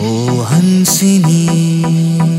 ओ हंसिनी।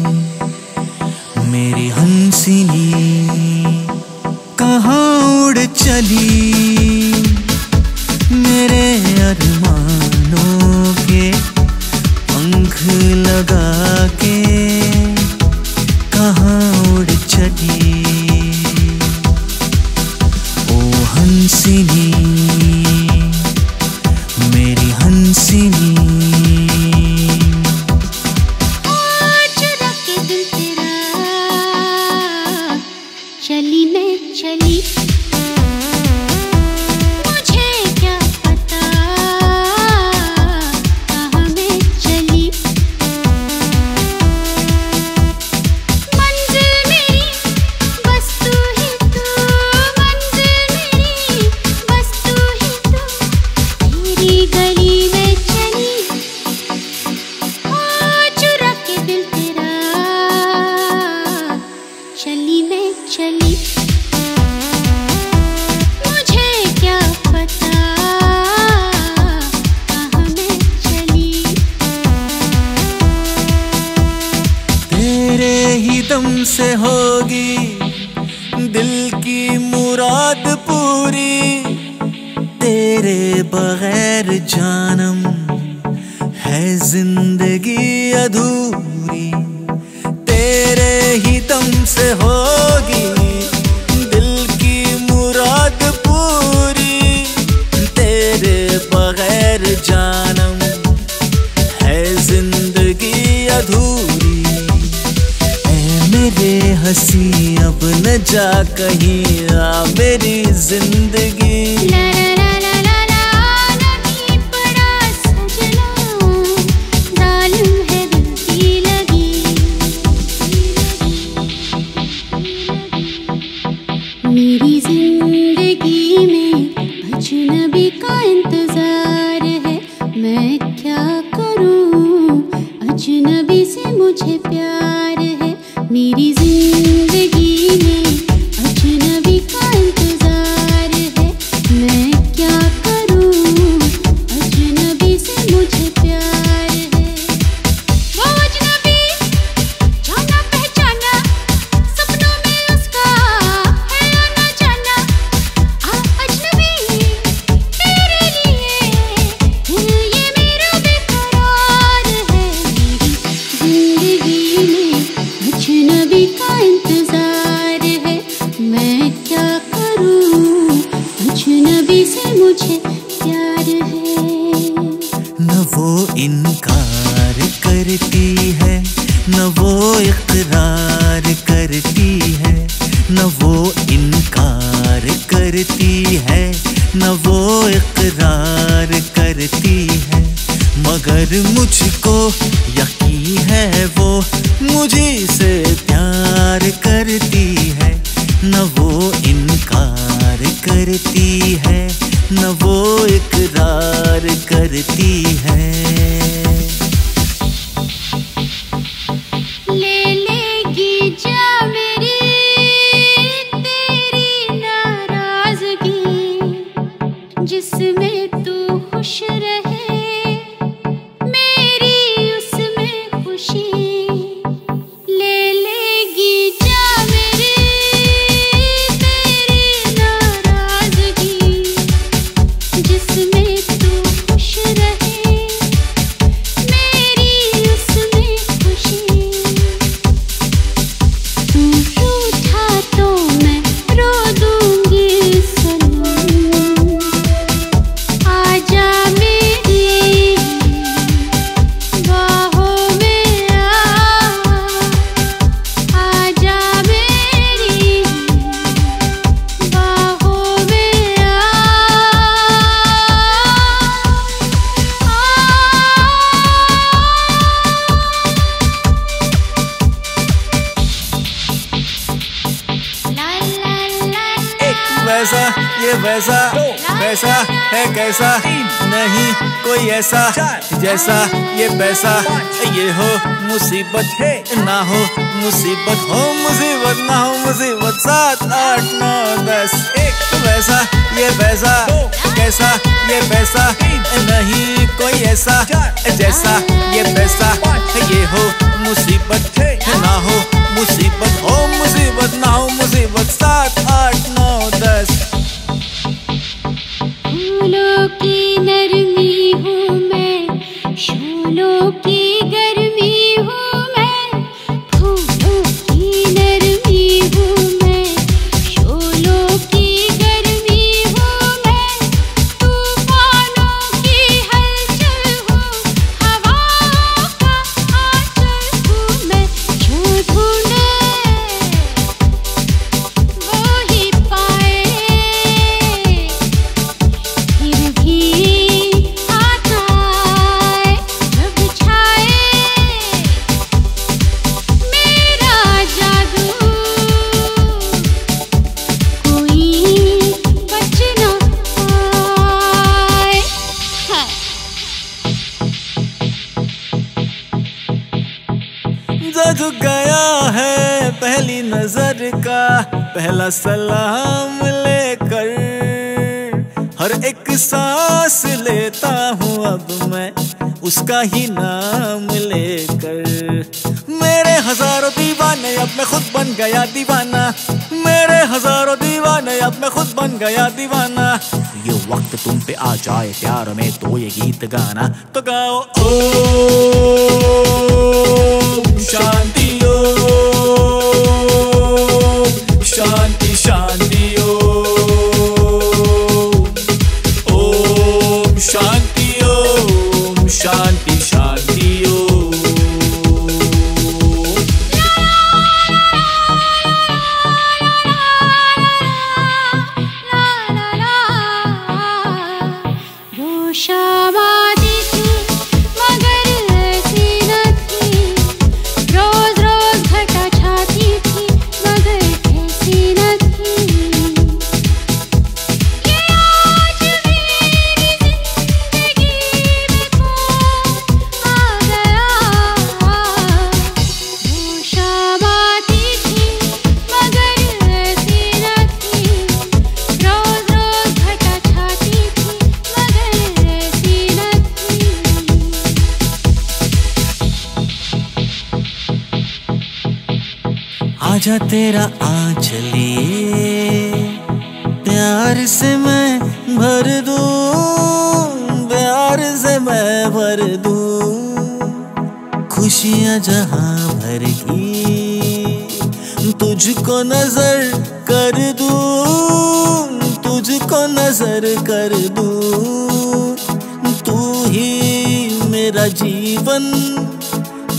चली तुमसे होगी दिल की मुराद पूरी। तेरे बगैर जानम है ज़िंदगी अधूरी। तेरे ही तुमसे होगी हो हँसी अब न जा कहीं आ मेरी ज़िंदगी। करती है न वो इकरार करती है। जिसमें तू खुश रहे। वैसा ये वैसा वैसा है कैसा? नहीं कोई ऐसा जैसा ये पैसा ये हो मुसीबत ना हो मुसीबत हो मुसीबत ना हो मुसीबत। सात आठ नौ दस। एक वैसा ये वैसा कैसा ये पैसा नहीं कोई ऐसा जैसा ये पैसा ये हो मुसीबत ना हो मुसीबत हो मुसीबत ना हो मुसीबत। सात आठ दस फूलों की नरमी हूँ पहला सलाम लेकर हर एक सांस लेता हूँ अब मैं उसका ही नाम लेकर। मेरे हज़ारों दीवाने अब मैं खुद बन गया दीवाना। मेरे हज़ारों दीवाने अब मैं खुद बन गया दीवाना। ये वक्त तुम पे आ जाए प्यार में तो ये गीत गाना। तो गाओ ओ शांति, ओम। आजा तेरा आंचलिए प्यार से मैं भर दूँ, प्यार से मैं भर दूँ। खुशियाँ जहाँ भर की, तुझको नज़र कर दूँ, तुझको नज़र कर दूँ। तू ही मेरा जीवन,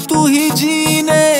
तू ही जीने